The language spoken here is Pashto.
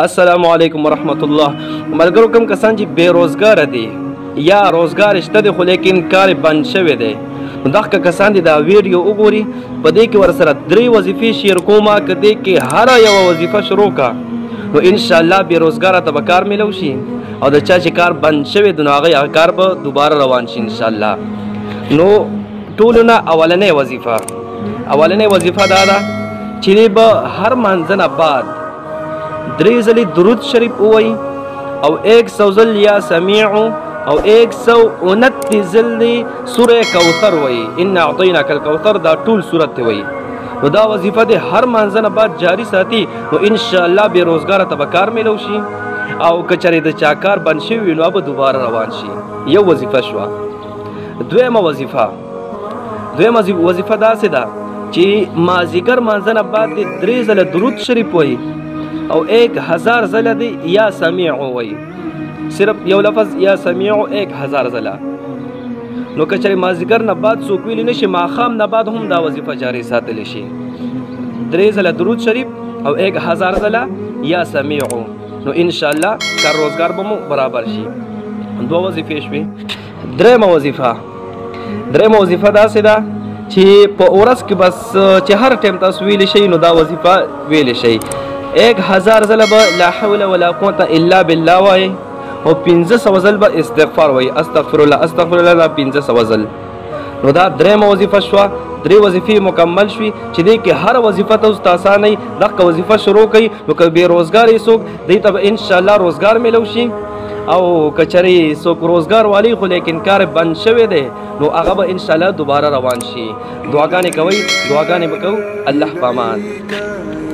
السلام علیکم ورحمت الله ملګرو کوم کسان چې بې روزګار دي یا روزګار شته دی خو لیکن کار بند شوی دی نو دغه کسان دي دا ویډیو وګوري په دې کې ور سره درې وظیفې شیر کومه که دې کې هر یو وظیفه شروع کا نو ان شاء الله بې روزګاره ته به کار ملو شي او د چا چې کار بند شوی د نو هغه کار به دوباره روان شي ان شاء الله نو ټولو نه اولنې وظیفه اولنې وظیفه دا ده چې دی به هر مانځه نه بعد درې ځلې درود شریف ووایي او ایک سو ځل یا سمیع او ایک سو انتی ځل دی سورې کوثر وایي ان اعطیناک الکوثر دا ټول سورت ته وایي نو دا وظیفه د هر مانځه نه بعد جاری ساتي نو ان شاء الله به روزګار ته به کار ملو شي او کچره د چاکار بنشي وینو به دوباره روان شي یو وظیفه شوه دویمه وظیفه دویمه وظیفه داسې ده چې مازیګر مانځنه بعد دې درې ځله درود شریف وایي او 1000 ځله دې یا سمیع وایي صرف یو لفظ یا سمیع 1000 ځله نو کچره مازیګر نه بعد څوک ویلی نشي ماخام نه بعد هم دا وظیفه جاری ساتل شي درې ځله درود شریف او 1000 ځله یا سمیع نو ان شاء الله کار روزګار به مو برابر شي دوه وظیفې شوې درېمه وظیفه درېمه وظیفه داسې ده چې په اورس کې بس چې هر ټیم تاسو ویل شي نو دا وظیفه ویل شي 1000 ځله به لا حول ولا قوت الا بالله وای او 1500 ځله به استغفار وای استغفر الله استغفر الله 1500 ځله نو دا درېمه وظیفه شوه درې وظیفې مکمل شوي چې دې کې هر وظیفه ته اوس اسانه دغه وظیفه شروع کړي نو که بې روزګارې څوک دی ته به انشاءالله روزګار میلو شي او کچری څوک روزګار والی خو لیکن کار بند شوی دی نو هغه به ان شاء الله دوباره روان شي دعاګانې کوي دعاګانې وکړو الله پامان